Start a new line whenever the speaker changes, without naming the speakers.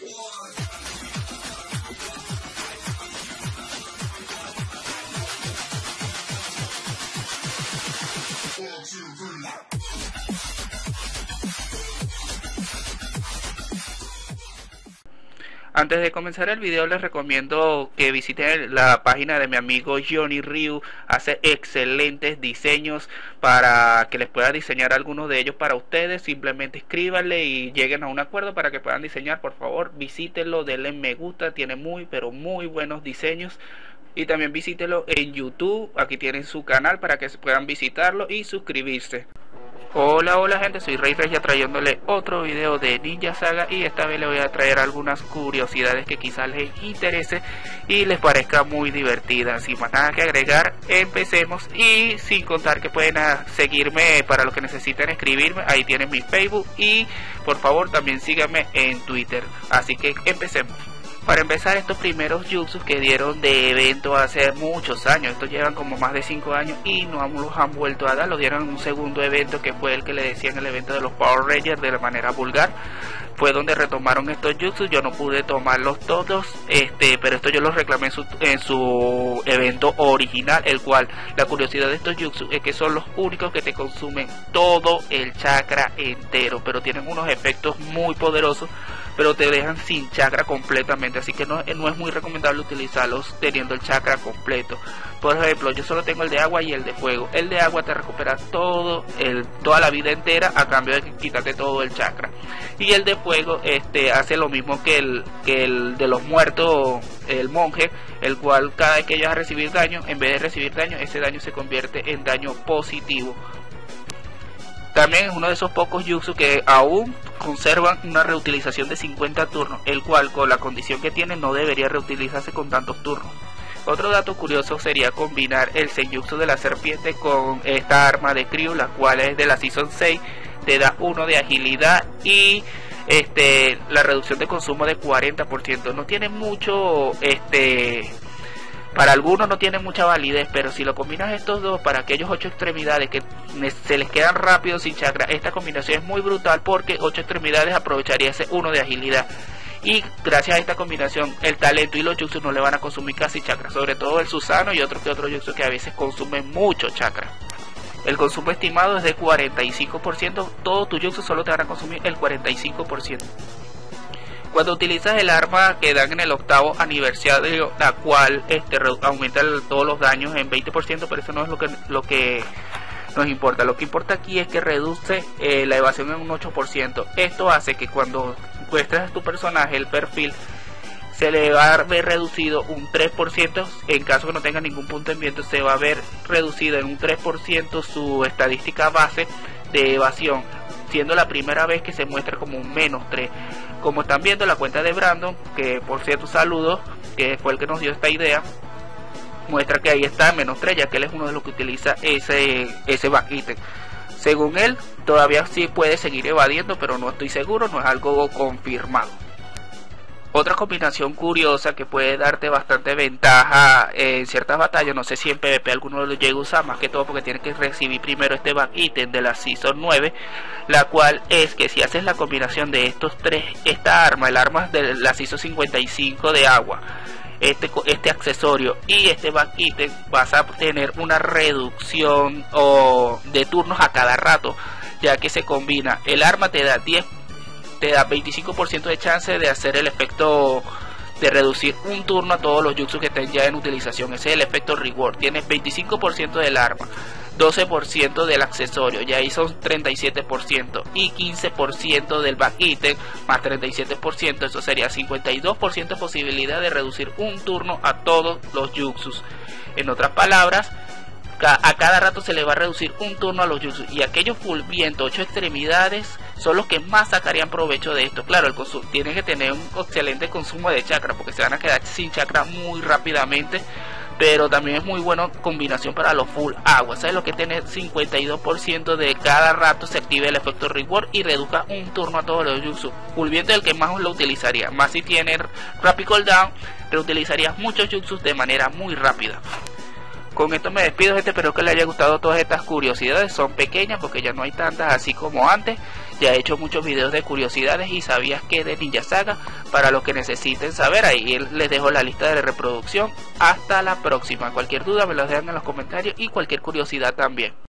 One, two, three. Antes de comenzar el video les recomiendo que visiten la página de mi amigo Johnny Ryu. Hace excelentes diseños para que les pueda diseñar algunos de ellos para ustedes. Simplemente escríbanle y lleguen a un acuerdo para que puedan diseñar. Por favor, visítenlo, denle me gusta. Tiene muy, pero muy buenos diseños. Y también visítenlo en YouTube. Aquí tienen su canal para que puedan visitarlo y suscribirse. Hola, hola gente, soy Rey ya trayéndole otro video de Ninja Saga y esta vez le voy a traer algunas curiosidades que quizás les interese y les parezca muy divertidas. Sin más nada que agregar, empecemos y sin contar que pueden seguirme para lo que necesiten escribirme, ahí tienen mi Facebook y por favor también síganme en Twitter. Así que empecemos. Para empezar, estos primeros jutsus que dieron de evento hace muchos años, estos llevan como más de 5 años y no los han vuelto a dar, lo dieron en un segundo evento que fue el que le decían el evento de los Power Rangers de la manera vulgar. Fue donde retomaron estos jutsus, yo no pude tomarlos todos, este, pero esto yo los reclamé en su, en su evento original, el cual la curiosidad de estos jutsus es que son los únicos que te consumen todo el chakra entero, pero tienen unos efectos muy poderosos pero te dejan sin chakra completamente, así que no, no es muy recomendable utilizarlos teniendo el chakra completo. Por ejemplo, yo solo tengo el de agua y el de fuego. El de agua te recupera todo el, toda la vida entera a cambio de quitarte todo el chakra. Y el de fuego este, hace lo mismo que el, que el de los muertos, el monje, el cual cada vez que ellos a recibir daño, en vez de recibir daño, ese daño se convierte en daño positivo. También es uno de esos pocos Yuxu que aún conservan una reutilización de 50 turnos, el cual con la condición que tiene no debería reutilizarse con tantos turnos. Otro dato curioso sería combinar el Senjutsu de la serpiente con esta arma de Kryu, la cual es de la Season 6, te da uno de agilidad y este la reducción de consumo de 40%. No tiene mucho este para algunos no tiene mucha validez, pero si lo combinas estos dos para aquellos ocho extremidades que se les quedan rápido sin chakra, esta combinación es muy brutal porque ocho extremidades aprovecharía ese uno de agilidad. Y gracias a esta combinación, el talento y los jutsu no le van a consumir casi chakra, sobre todo el Susano y otro que otro jutsu que a veces consumen mucho chakra. El consumo estimado es de 45%, todos tus jutsu solo te van a consumir el 45%. Cuando utilizas el arma que dan en el octavo aniversario, la cual este, aumenta todos los daños en 20%, pero eso no es lo que, lo que nos importa. Lo que importa aquí es que reduce eh, la evasión en un 8%. Esto hace que cuando muestras a tu personaje el perfil, se le va a ver reducido un 3%. En caso que no tenga ningún punto en viento, se va a ver reducido en un 3% su estadística base de evasión, siendo la primera vez que se muestra como un menos 3. Como están viendo la cuenta de Brandon, que por cierto saludos, que fue el que nos dio esta idea, muestra que ahí está menos 3, ya que él es uno de los que utiliza ese, ese back Según él, todavía sí puede seguir evadiendo, pero no estoy seguro, no es algo confirmado. Otra combinación curiosa que puede darte bastante ventaja en ciertas batallas, no sé si en PvP alguno lo llega a usar, más que todo porque tiene que recibir primero este back item de la Season 9, la cual es que si haces la combinación de estos tres, esta arma, el arma de la Season 55 de agua, este, este accesorio y este back item, vas a tener una reducción o de turnos a cada rato, ya que se combina, el arma te da 10 te da 25% de chance de hacer el efecto de reducir un turno a todos los jutsu que estén ya en utilización. Ese es el efecto reward. Tienes 25% del arma, 12% del accesorio, y ahí son 37%, y 15% del back item más 37%, eso sería 52% posibilidad de reducir un turno a todos los jutsus. En otras palabras, a cada rato se le va a reducir un turno a los jutsu y aquellos full viento, 8 extremidades son los que más sacarían provecho de esto. Claro, el consumo, tienen que tener un excelente consumo de chakra porque se van a quedar sin chakra muy rápidamente. Pero también es muy buena combinación para los full agua. ¿Sabes lo que tiene 52% de cada rato se active el efecto reward y reduzca un turno a todos los jutsu? Full viento es el que más lo utilizaría. Más si tiene rapid cooldown, reutilizarías muchos jutsu de manera muy rápida. Con esto me despido, gente. Espero que les haya gustado todas estas curiosidades. Son pequeñas porque ya no hay tantas así como antes. ya he hecho muchos videos de curiosidades y sabías que de Ninja Saga para los que necesiten saber ahí les dejo la lista de reproducción hasta la próxima cualquier duda me lo dejan en los comentarios y cualquier curiosidad también